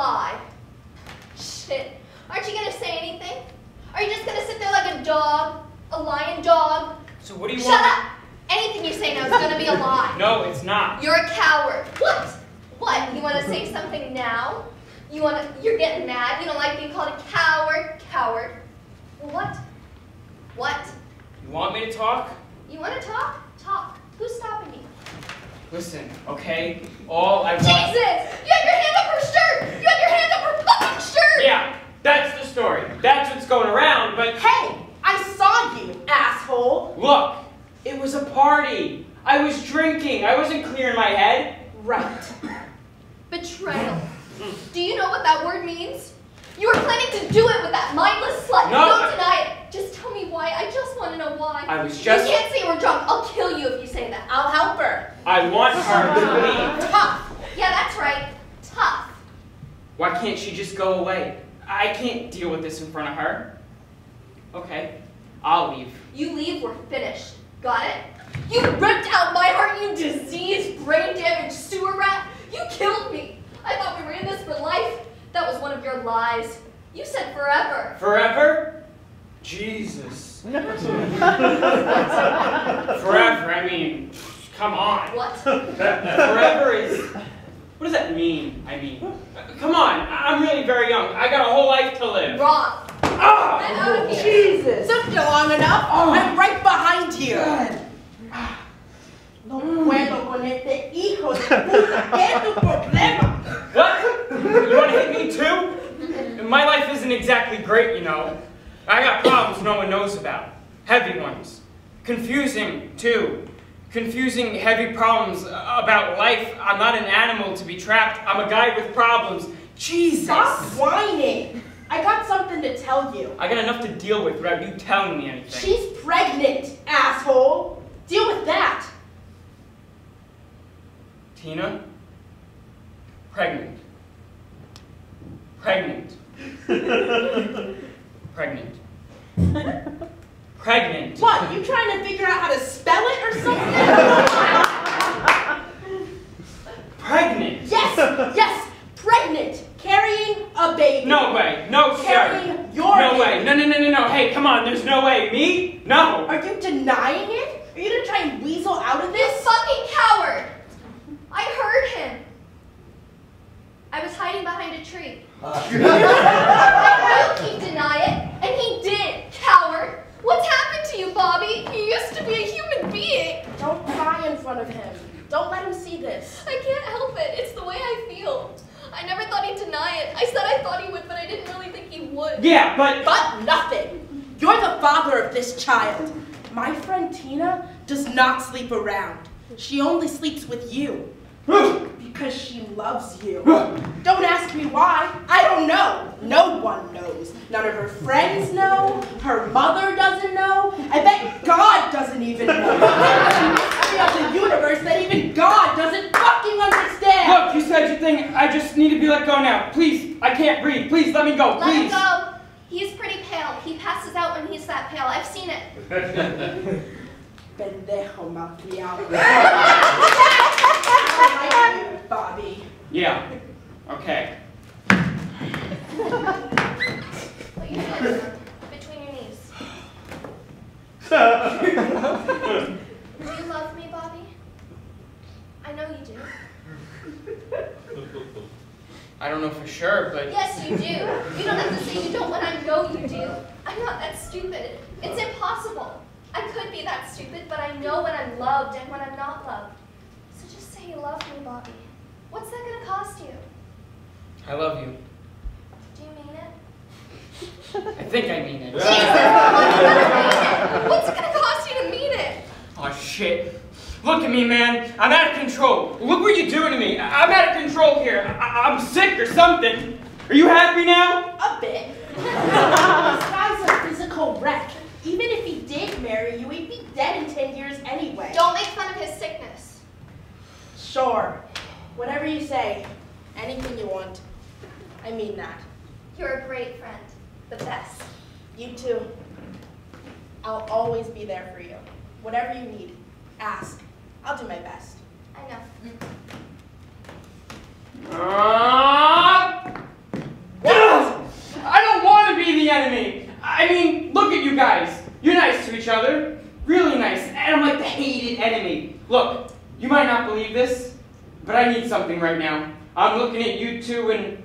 lie. Shit. Aren't you gonna say anything? Are you just gonna sit there like a dog? A lion dog? So what do you Shut want? Shut up! Anything you say now is gonna be a lie. No, it's not. You're a coward. What? What? You wanna say something now? You wanna you're getting mad? You don't like being called a coward? Coward. What? What? You want me to talk? You wanna talk? Talk. Who's stopping me? Listen, okay? All I want- Jesus! Story. That's what's going around, but Hey, I saw you, asshole. look, it was a party. I was drinking. I wasn't clear in my head. Right. Betrayal. Do you know what that word means? You were planning to do it with that mindless slut. No, Don't deny it. Just tell me why. I just want to know why. I was just- You can't say we're drunk. I'll kill you if you say that. I'll help her. I want her to leave. Tough. Yeah, that's right. Tough. Why can't she just go away? I can't deal with this in front of her. Okay, I'll leave. You leave, we're finished. Got it? You ripped out my heart, you diseased, brain damaged sewer rat. You killed me. I thought we were in this for life. That was one of your lies. You said forever. Forever? Jesus. Forever, I mean, come on. What? Forever is. What does that mean? I mean, come on. I- I'm really very young. I got a whole life to live. Wrong. Ah! I'm out of here. Jesus. Took you long enough. I'm right behind you. No puedo con este hijo de puta. ¿Qué es tu problema? What? You want to hit me too? My life isn't exactly great, you know. I got problems no one knows about. Heavy ones. Confusing, too. Confusing, heavy problems about life. I'm not an animal to be trapped. I'm a guy with problems. Jesus! Stop whining. I got something to tell you. I got enough to deal with without you telling me anything. She's pregnant, asshole. Deal with that. Tina? Pregnant. Pregnant. Pregnant. Pregnant. What? You trying to figure out how to spell it or something? Pregnant. yes, yes, pregnant, carrying a baby. No way. No, sir. Carrying your No baby. way. No, no, no, no, no. Hey, come on. There's no way. Me? No. Are you denying it? Are you gonna try and weasel out of This this? fucking coward. I heard him. I was hiding behind a tree. I knew he'd deny it, and he did, coward. What's happened to you, Bobby? You used to be a human being. Don't cry in front of him. Don't let him see this. I can't help it. It's the way I feel. I never thought he'd deny it. I said I thought he would, but I didn't really think he would. Yeah, but. But nothing. You're the father of this child. My friend Tina does not sleep around. She only sleeps with you. Because she loves you. Don't ask me why. I don't know. No one knows. None of her friends know. Her mother doesn't know. I bet God doesn't even know. Mystery of the universe that even God doesn't fucking understand. Look, you said your thing. I just need to be let go now. Please. I can't breathe. Please let me go. Let him Please. go. He's pretty pale. He passes out when he's that pale. I've seen it. Pendejo malcriado. I like you, Bobby. Yeah. Okay. Put your hands between your knees. Do you love me, Bobby? I know you do. I don't know for sure, but. Yes, you do. You don't have to say you don't when I know you do. I'm not that stupid. It's impossible. I could be that stupid, but I know when I'm loved and when I'm not loved. So just say you love me, Bobby. What's that gonna cost you? I love you. Do you mean it? I think I mean it. Jesus, what's it it gonna cost you to mean it? Oh shit. Look at me, man. I'm out of control. Look what you're doing to me. I'm out of control here. I- I'm sick or something. Are you happy now? A bit. this guy's a physical wreck. Even if he did marry you, he'd be dead in 10 years anyway. Don't make fun of his sickness. Sure. Whatever you say. Anything you want. I mean that. You're a great friend. The best. You too. I'll always be there for you. Whatever you need, ask. I'll do my best. I know. Mm. Uh, I don't want to be the enemy. I mean, look at you guys. You're nice to each other. Really nice. And I'm like the hated enemy. Look, you might not believe this, but I need something right now. I'm looking at you two and,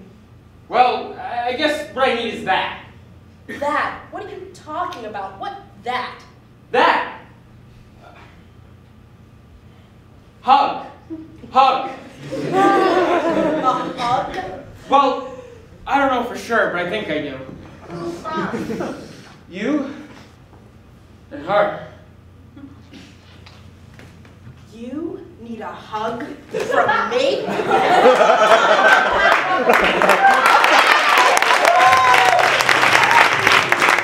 well, I guess what I need is that. That? What are you talking about? What that? That! Hug. Hug. A hug? Well, I don't know for sure, but I think I do. You and her. You need a hug from me?